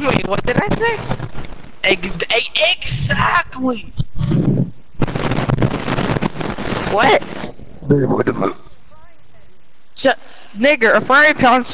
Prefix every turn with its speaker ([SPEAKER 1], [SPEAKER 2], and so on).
[SPEAKER 1] Wait, what did I say? Ex- eh, exactly. What?
[SPEAKER 2] What the fuck?
[SPEAKER 1] Nigger, a frying pan